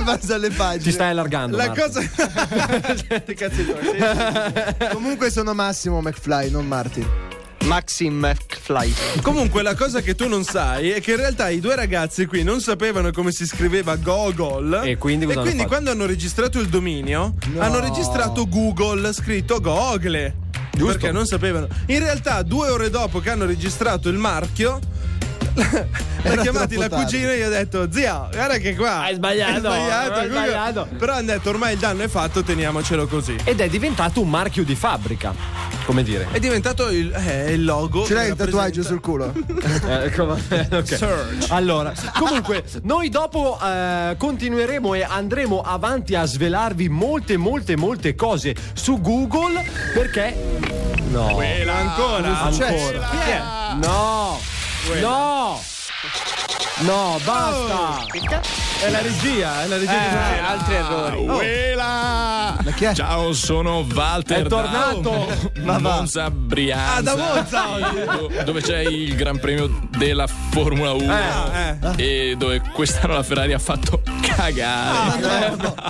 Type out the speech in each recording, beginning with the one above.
in base alle pagine. Ti stai allargando. La Marco. cosa. Comunque sono Massimo McFly, non Martin. Maxim McFly. Comunque, la cosa che tu non sai è che in realtà i due ragazzi qui non sapevano come si scriveva Gogol. E quindi cosa hanno quindi fatto? quando hanno registrato il dominio, hanno registrato Google scritto Google. Perché non sapevano. In realtà, due ore dopo che hanno registrato il marchio. L'ha chiamati troppo la cugina e gli ha detto: Zia, guarda che qua Hai sbagliato, Hai sbagliato, hai Google." sbagliato. Però hanno detto: ormai il danno è fatto, teniamocelo così. Ed è diventato un marchio di fabbrica. Come dire? È diventato il, eh, il logo. Ce l'hai il tatuaggio sul culo? Eh, come- ok. Search. Allora, comunque, noi dopo eh, continueremo e andremo avanti a svelarvi molte, molte, molte cose su Google perché. No. Quella ancora. Ancora. Chi è? No. No. No, basta. È la regia, è la regia di Eh, altri errori. Uela! Ma chi è? Ciao, sono Walter È tornato. da Monza Brianza. Ah, da Monza Dove c'è il Gran Premio della Formula 1 Eh, e dove quest'anno la Ferrari ha fatto cagare.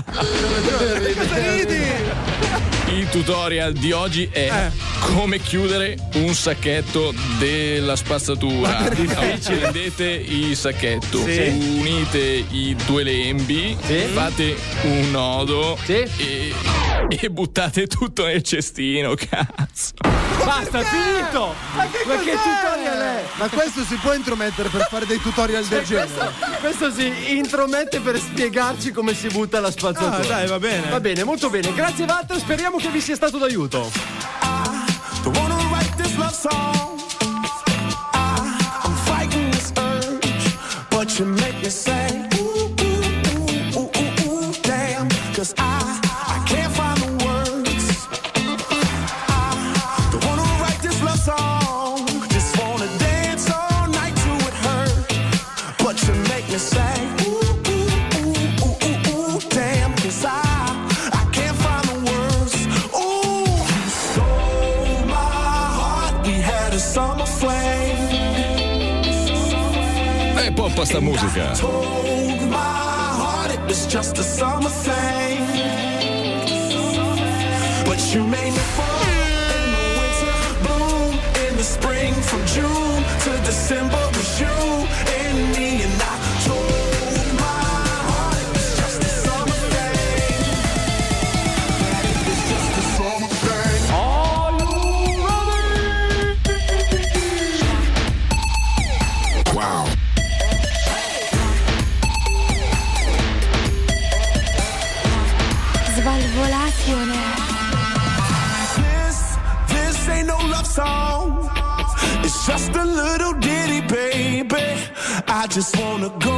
Cosa ridi? Il tutorial di oggi è come chiudere un sacchetto della spazzatura. Prendete il sacchetto, Sì. unite i due lembi, Sì. fate un nodo Sì. e, e buttate tutto nel cestino, cazzo. Basta, è finito. Ma che, tutorial è? Ma questo si può intromettere per fare dei tutorial del genere? Questo si intromette per spiegarci come si butta la spazzatura. Ah, dai, va bene. Va bene, molto bene. Grazie Walter, speriamo che vi sia stato d'aiuto. Summer thing. But you made me fall in the winter, bloom. In the spring, from June to December was you and me, and I just wanna go.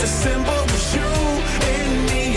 December was you and me.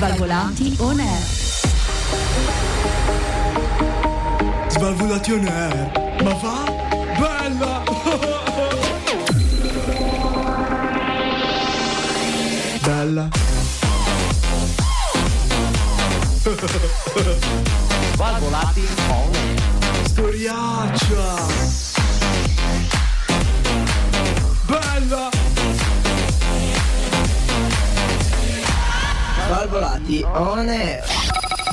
Svalvolati on air. Svalvolati on air. Ma va? Bella! Bella. Svalvolati on air. Storiaccia! Svalvolati on air.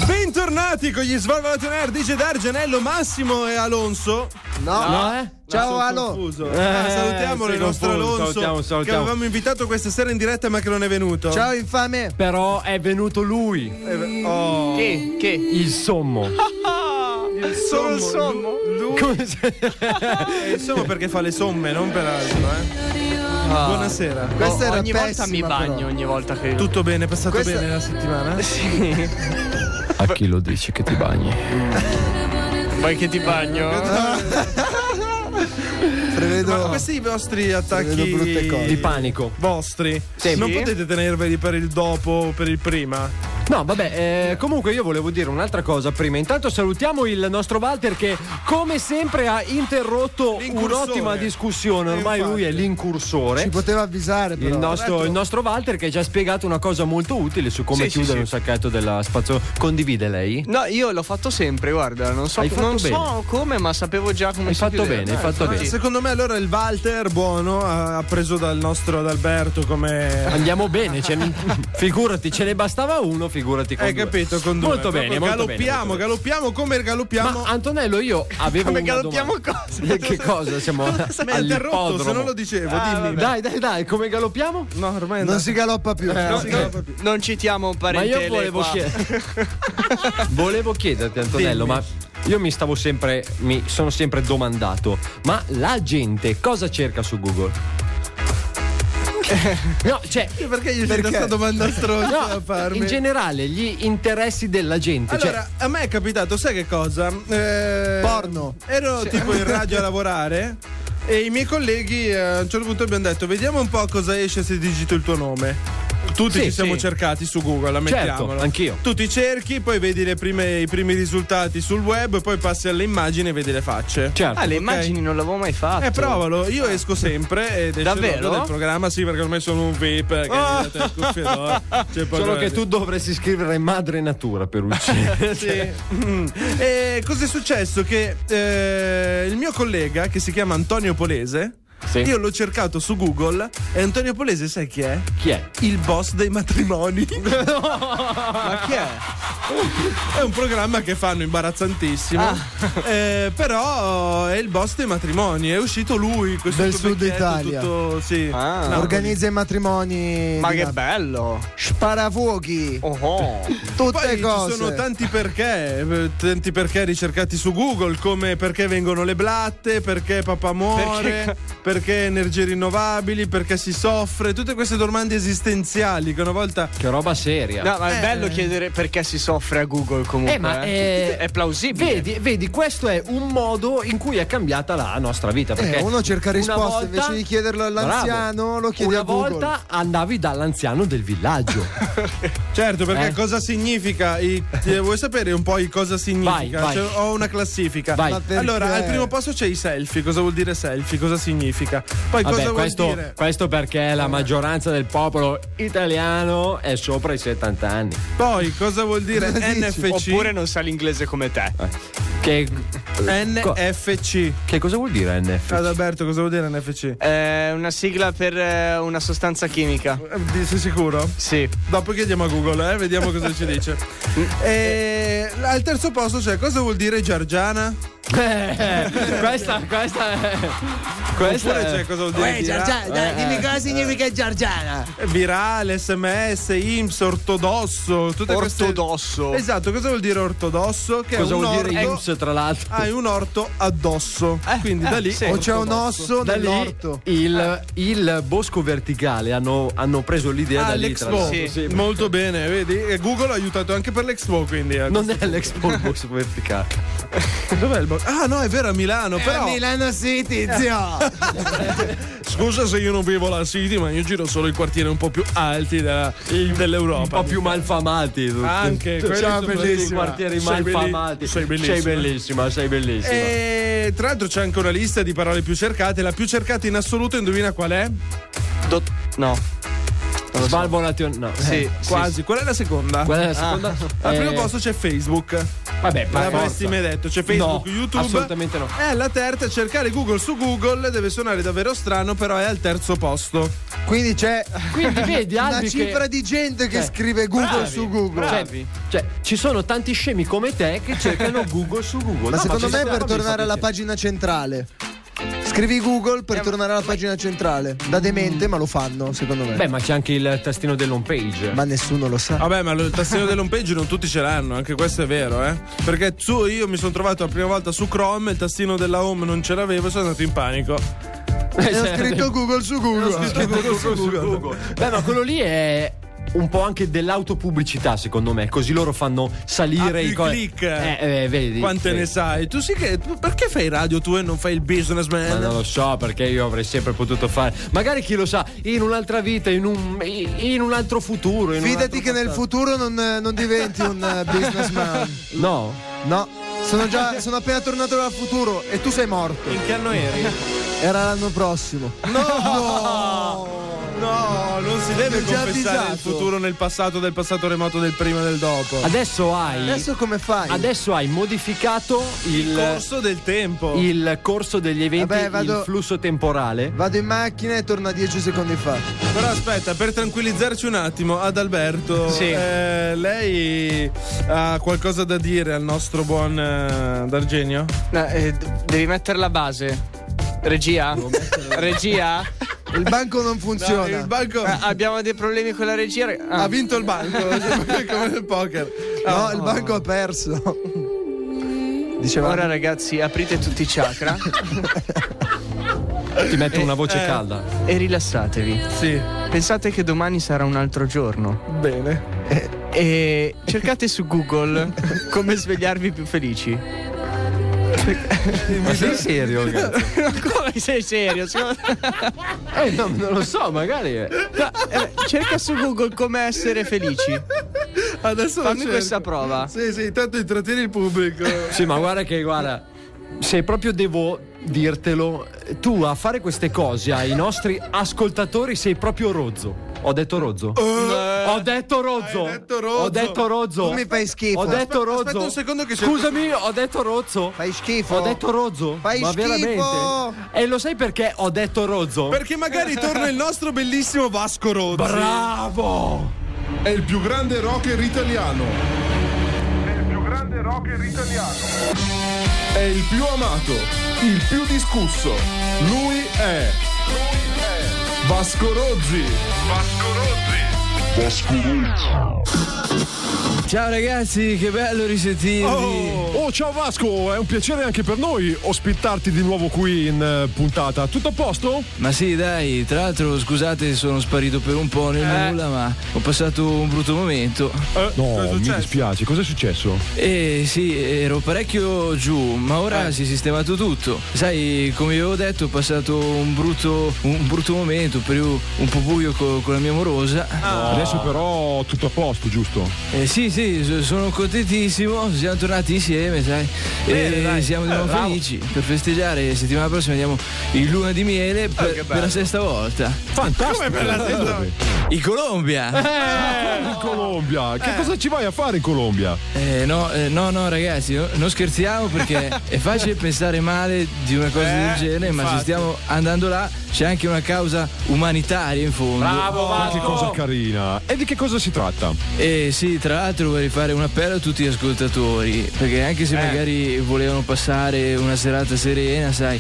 Bentornati con gli Svalvolati on Air, dice D'Argenello, Massimo e Alonso. No. No, eh? Ciao Sono Alo. confuso. Eh, Ah, salutiamo il nostro confuso, Alonso salutiamo, che salutiamo. avevamo invitato questa sera in diretta ma che non è venuto. Ciao infame. Però è venuto lui, Eh, oh. Che? Che? il sommo. Solo il sommo. Lui Come se- eh, insomma perché fa le somme, non per altro, eh. Buonasera. Questa era ogni volta mi bagno, però. ogni volta che. Tutto bene, è passato Questa- bene la settimana? Sì. A chi lo dici che ti bagni? Vuoi che ti bagno? Prevedo. Ma questi vostri attacchi. Di panico. vostri Sì. non potete tenerveli per il dopo o per il prima? No, vabbè, eh, comunque io volevo dire un'altra cosa prima. Intanto salutiamo il nostro Walter che, come sempre, ha interrotto L'incursore. un'ottima discussione. Ormai lui è l'incursore. Ci poteva avvisare però. Il nostro, il nostro Walter che ci ha spiegato una cosa molto utile su come Sì, chiudere sì. un sacchetto della spazio. Condivide lei? No, io l'ho fatto sempre, guarda, non so, non so come, ma sapevo già come Hai si fatto bene, hai Eh, fatto infatti. bene. Secondo me allora il Walter buono ha preso dal nostro Adalberto come Andiamo bene, ne- figurati, ce ne bastava uno, figurati con Hai due. capito con due. Molto bene, molto galoppiamo, bene. galoppiamo come galoppiamo. Ma Antonello, io avevo Come galoppiamo domanda. cosa? che cosa? Siamo Mi hai interrotto, se non lo dicevo, Ah, dimmi. Dai, dai, dai, come galoppiamo? No, ormai Non si galoppa più. non si ok. galoppa più. Non citiamo un Ma parentele io volevo, qua. chied- volevo chiederti, Antonello, Dimmi. ma io mi stavo sempre, mi sono sempre domandato, ma la gente cosa cerca su Google? No, cioè, Perché gli fai questa domanda stronza no, a farmi? in generale, gli interessi della gente. cioè- Allora, a me è capitato, sai che cosa? Eh, Porno. Ero tipo in radio a lavorare e i miei colleghi eh, a un certo punto abbiamo detto vediamo un po' cosa esce se digito il tuo nome. Tutti Sì, ci siamo sì. cercati su Google, Certo, ammettiamolo. anch'io. Tu ti cerchi, poi vedi le prime- i primi risultati sul web, poi passi alle immagini e vedi le facce. certo. Ah, le Ok. immagini non l'avevo mai fatto. Eh, provalo, io esco sempre ed Davvero? del programma, sì, perché ormai sono un VIP il cuffietto, c'è poco Solo da che tu dovresti scrivere madre natura per uccidere. Sì. Mm. E cos'è successo? Che eh, il mio collega, che si chiama Antonio Polese, Sì. io l'ho cercato su Google e Antonio Polese, sai chi è? Chi è? Il boss dei matrimoni. Ma chi è? è un programma che fanno imbarazzantissimo. Eh, però è il boss dei matrimoni. È uscito lui. Questo Del Sud Italia. Tutto, sì. Ah. Napoli. Organizza i matrimoni. Ma che Napoli. bello! Sparafuochi. Oh, oh. Tutte Poi cose. ci sono tanti perché, tanti perché ricercati su Google, come perché vengono le blatte, perché papà muore, perché, energie rinnovabili, perché si soffre, tutte queste domande esistenziali che una volta Che roba seria. No, ma è bello chiedere perché si soffre a Google comunque. Eh, ma eh. eh, è plausibile. Vedi, vedi, questo è un modo in cui è cambiata la nostra vita. Perché Eh, uno cerca una risposte volta- invece di chiederlo all'anziano, Bravo. lo chiedi Una a Google. volta andavi dall'anziano del villaggio. Certo, perché Eh. cosa significa? I, eh, vuoi sapere un po' i cosa significa? Vai, vai. Cioè, ho una classifica. Vai. Perché? Allora, al primo posto c'è i selfie. Cosa vuol dire selfie? Cosa significa? Poi Vabbè, cosa vuol questo, dire? questo perché la maggioranza del popolo italiano è sopra i 70 anni. Poi cosa vuol dire Cosa dici? NFC? Oppure non sa l'inglese come te. Che, NFC. che cosa vuol dire NF? Adalberto, cosa vuol dire NFC? È una sigla per eh, una sostanza chimica. Eh, di- Sei sicuro? Sì. Dopo chiediamo a Google, eh, vediamo cosa ci dice. E al terzo posto c'è cosa vuol dire Giargiana? Eh, questa, questa è. Questa Oppure è. c'è cosa vuol dire? Uè, Giorgiana, dai, eh, dimmi eh. cosa significa Giorgiana. Virale, sms, IMS, ortodosso, tutte queste- Ortodosso. Esatto, cosa vuol dire ortodosso? Che Cosa è un vuol dire orto- IMS, tra l'altro? Hai un orto addosso. Quindi da lì. O c'è un osso Da lì nell'orto. il, il bosco verticale hanno, hanno preso l'idea Ah, da lì. tra l'Expo. l'altro. Sì. Molto bene, vedi? E Google ha aiutato anche per l'Expo, quindi. eh. Non è l'Expo il bosco verticale. Dov'è il Ah, no, è vero, a Milano. però. A Milano City, zio. Scusa se io non vivo alla City, ma io giro solo i quartieri un po' più alti della- dell'Europa. Un po' più malfamati. tutti. Anche quelli sono bellissima. I quartieri Sei belli- malfamati. sei bellissima. Sei bellissima, sei bellissima. E tra l'altro c'è anche una lista di parole più cercate. La più cercata in assoluto, indovina qual è? Do- no. Svalvolation. No. Sì, Eh, sì, Quasi. Qual è la seconda? Qual è la seconda? Al Eh, primo posto c'è Facebook. Vabbè, Ma l'avresti forza. mai detto? C'è Facebook, No, YouTube. assolutamente no. E alla terza, cercare Google su Google deve suonare davvero strano, però è al terzo posto. Quindi c'è Quindi vedi, una cifra che... di gente che Eh, scrive Google bravi, su Google. Cioè, cioè, ci sono tanti scemi come te che cercano Google su Google. Ma No, secondo ci me per tornare alla pagina centrale. Scrivi Google per tornare alla pagina centrale. Da demente, ma lo fanno, secondo me. Beh, ma c'è anche il tastino dell'home page. Ma nessuno lo sa. Vabbè, ma il tastino dell'home page non tutti ce l'hanno, anche questo è vero, eh. Perché su io mi sono trovato la prima volta su Chrome, il tastino della home non ce l'avevo e sono andato in panico. E ho scritto Google su Google. Google su Google. Beh, ma quello lì è un po' anche dell'autopubblicità, secondo me. Così loro fanno salire Ah, i co- click. Eh, eh, vedi. Quante vedi. ne sai? Tu sì che. tu- Perché fai radio tu e non fai il businessman? Ma non lo so perché io avrei sempre potuto fare. Magari chi lo sa, in un'altra vita, in un, in un altro futuro. in un Fidati altro che nel passato. futuro non, non diventi un eh, businessman. No. No, sono già sono appena tornato dal futuro e tu sei morto. In che anno eri? Era l'anno prossimo. No! No, non si deve già confessare il futuro nel passato, del passato remoto, del prima e del dopo. Adesso hai. Adesso come fai? adesso hai modificato il, Il corso del tempo. il corso degli eventi, Vabbè, vado- il flusso temporale. Vado in macchina e torno a 10 secondi fa. Però aspetta, per tranquillizzarci un attimo, ad Alberto, Sì. eh, lei ha qualcosa da dire al nostro buon eh, D'Argenio? No, eh, devi mettere la base. Regia? Regia? Il banco non funziona. il banco Eh, abbiamo dei problemi con la regia. Ah, ha vinto il banco, come nel poker. No, il banco ha perso. Diceva Ora ragazzi, aprite tutti i chakra Ti metto una Eh. voce calda. e rilassatevi. Sì, Pensate che domani sarà un altro giorno. bene. E cercate su Google come svegliarvi più felici. Ma sei serio? ragazzi? come sei serio? Eh, no, non lo so, magari. è- No, eh, cerca su Google come essere felici. Adesso lo Fammi cerco. questa prova. Sì, sì, intanto intrattieni il pubblico. Sì, ma guarda che, guarda, se proprio devo dirtelo, tu a fare queste cose ai nostri ascoltatori sei proprio rozzo. Ho detto rozzo? Ho detto rozzo. hai detto rozzo. Ho detto rozzo. Tu mi fai schifo. Ho detto Aspetta- rozzo. aspetta un secondo che Scusami, ho detto rozzo. Fai schifo. Ho detto rozzo. Fai ma schifo. veramente? E lo sai perché ho detto rozzo? Perché magari torna il nostro bellissimo Vasco Rozzi. Bravo! È il più grande rocker italiano. È il più amato, il più discusso. Lui è. Vasco Rozzi. Vasco Rozzi. Ciao ragazzi, che bello risentirvi. Oh, ciao Vasco, è un piacere anche per noi ospitarti di nuovo qui in eh, puntata. Tutto a posto? Ma sì, dai, tra l'altro scusate sono sparito per un po' nel nulla, ma ho passato un brutto momento. Eh, No, mi dispiace, cos'è successo? E sì, ero parecchio giù, ma ora si è sistemato tutto. Sai, come vi avevo detto, ho passato un brutto, un brutto momento, periodo un po' buio co- con la mia amorosa. Adesso però tutto a posto, giusto? Eh, sì, sì, so- sono contentissimo, siamo tornati insieme, sai. e siamo di nuovo felici per festeggiare. Settimana prossima andiamo in luna di miele per, per la sesta volta. Fantastico! Dove? In Colombia! In Colombia! Che cosa ci vai a fare in Colombia? Eh, no, eh, no, no, ragazzi, no- non scherziamo perché è facile pensare male di una cosa del genere, ma se infatti. stiamo andando là c'è anche una causa umanitaria in fondo. Bravo, Ma che cosa carina. E di che cosa si tratta? E sì, tra l'altro vorrei fare un appello a tutti gli ascoltatori, perché anche se magari volevano passare una serata serena, sai,